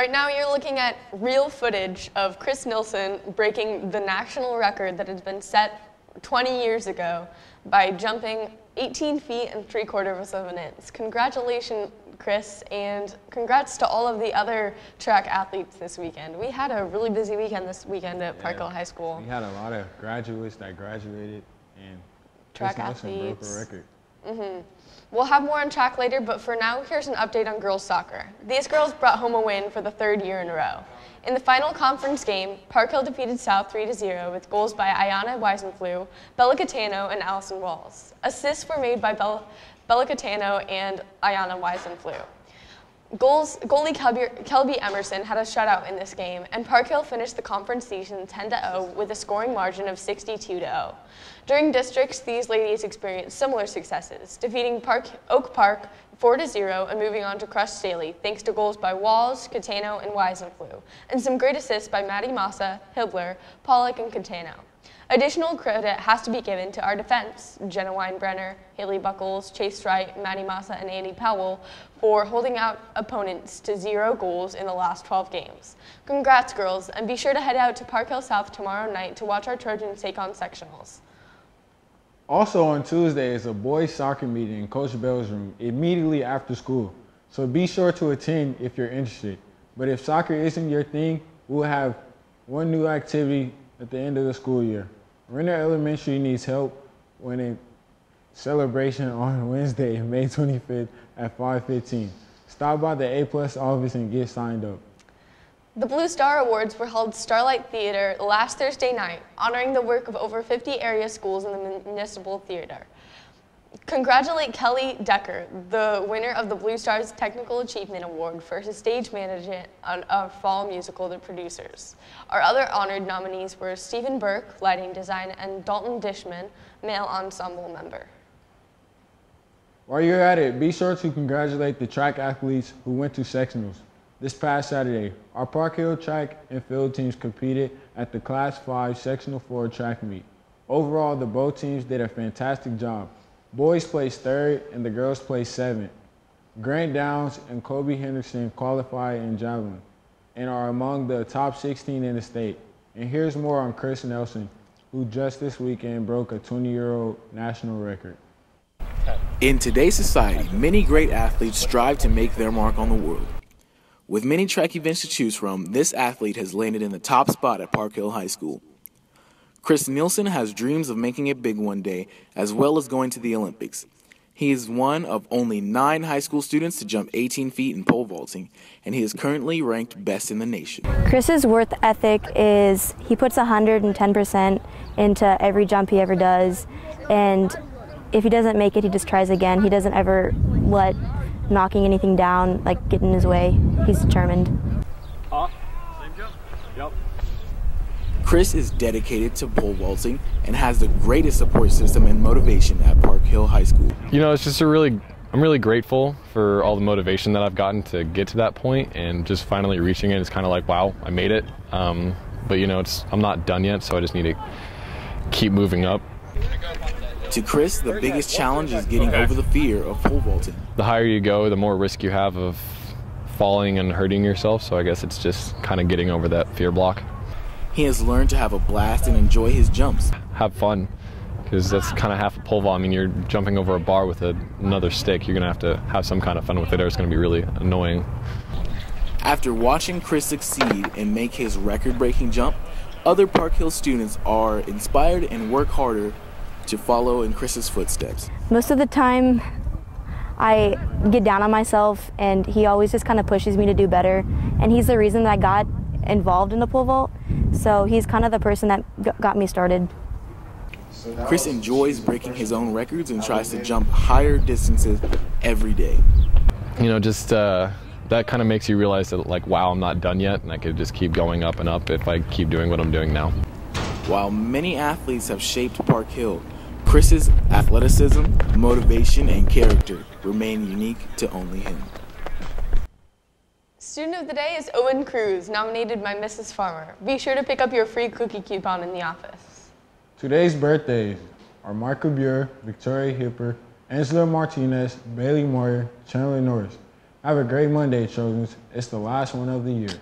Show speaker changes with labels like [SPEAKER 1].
[SPEAKER 1] Right now, you're looking at real footage of Chris Nilsen breaking the national record that has been set 20 years ago by jumping 18 feet and three quarters of an inch. Congratulations, Chris, and congrats to all of the other track athletes this weekend. We had a really busy weekend this weekend at Park Hill High School.
[SPEAKER 2] We had a lot of graduates that graduated, and
[SPEAKER 1] Track
[SPEAKER 2] Chris Nelson broke a record. Mm-hmm.
[SPEAKER 1] We'll have more on track later, but for now, here's an update on girls soccer. These girls brought home a win for the third year in a row. In the final conference game, Park Hill defeated South 3 0 with goals by Ayana Weisenflew, Bella Catano, and Allison Walls. Assists were made by Bella, Bella Catano and Ayana Weisenflew. Goals, goalie Kelby, Emerson had a shutout in this game, and Park Hill finished the conference season 10 0 with a scoring margin of 62 0. During districts, these ladies experienced similar successes, defeating Park, Oak Park 4 0 and moving on to crush Staley, thanks to goals by Walls, Catano, and Weisenflew, and some great assists by Maddie Massa, Hibler, Pollock, and Catano. Additional credit has to be given to our defense, Jenna Weinbrenner, Haley Buckles, Chase Wright, Maddie Massa, and Andy Powell, for holding out opponents to zero goals in the last 12 games. Congrats, girls, and be sure to head out to Park Hill South tomorrow night to watch our Trojans take on sectionals.
[SPEAKER 2] Also on Tuesday is a boys soccer meeting in Coach Bell's room immediately after school. So be sure to attend if you're interested. But if soccer isn't your thing, we'll have one new activity at the end of the school year. Renner Elementary needs help when a celebration on Wednesday, May 25th at 5:15. Stop by the A Plus office and get signed up.
[SPEAKER 1] The Blue Star Awards were held Starlight Theater last Thursday night, honoring the work of over 50 area schools in the municipal theater. Congratulate Kelly Decker, the winner of the Blue Stars Technical Achievement Award for his stage management on a fall musical, The Producers. Our other honored nominees were Stephen Burke, lighting design, and Dalton Dishman, male ensemble member.
[SPEAKER 2] While you're at it, be sure to congratulate the track athletes who went to sectionals. This past Saturday, our Park Hill track and field teams competed at the Class 5 Sectional 4 track meet. Overall, the both teams did a fantastic job. Boys placed third and the girls placed seventh. Grant Downs and Kobe Henderson qualify in javelin and are among the top 16 in the state. And here's more on Chris Nelson, who just this weekend broke a 20-year-old national record.
[SPEAKER 3] In today's society, many great athletes strive to make their mark on the world. With many track events to choose from, this athlete has landed in the top spot at Park Hill High School. Chris Nilsen has dreams of making it big one day, as well as going to the Olympics. He is one of only nine high school students to jump 18 feet in pole vaulting, and he is currently ranked best in the nation.
[SPEAKER 4] Chris's worth ethic is he puts 110% into every jump he ever does. And if he doesn't make it, he just tries again. He doesn't ever let knocking anything down, like, get in his way. He's determined.
[SPEAKER 3] Chris is dedicated to pole vaulting and has the greatest support system and motivation at Park Hill High School.
[SPEAKER 5] You know, it's just a really, I'm really grateful for all the motivation that I've gotten to get to that point, and just finally reaching it. It's kind of like, wow, I made it. Um, but you know, it's I'm not done yet, so I just need to keep moving up.
[SPEAKER 3] To Chris, the biggest challenge is getting over the fear of pole vaulting.
[SPEAKER 5] The higher you go, the more risk you have of falling and hurting yourself. So I guess it's just kind of getting over that fear block.
[SPEAKER 3] He has learned to have a blast and enjoy his jumps.
[SPEAKER 5] Have fun, because that's kind of half a pole vault. I mean, you're jumping over a bar with a, another stick. You're gonna have to have some kind of fun with it, or it's gonna be really annoying.
[SPEAKER 3] After watching Chris succeed and make his record breaking jump, other Park Hill students are inspired and work harder to follow in Chris's footsteps.
[SPEAKER 4] Most of the time, I get down on myself, and he always just kind of pushes me to do better. And he's the reason that I got involved in the pole vault. So he's kind of the person that got me started.
[SPEAKER 3] Chris enjoys breaking his own records and tries to jump higher distances every day.
[SPEAKER 5] You know, just uh, that kind of makes you realize that, like, wow, I'm not done yet, and I could just keep going up and up if I keep doing what I'm doing now.
[SPEAKER 3] While many athletes have shaped Park Hill, Chris's athleticism, motivation, and character remain unique to only him.
[SPEAKER 1] Student of the day is Owen Cruz, nominated by Mrs. Farmer. Be sure to pick up your free cookie coupon in the office.
[SPEAKER 2] Today's birthdays are Michael Buer, Victoria Hipper, Angela Martinez, Bailey Moyer, Chandler Norris. Have a great Monday, Trojans. It's the last one of the year.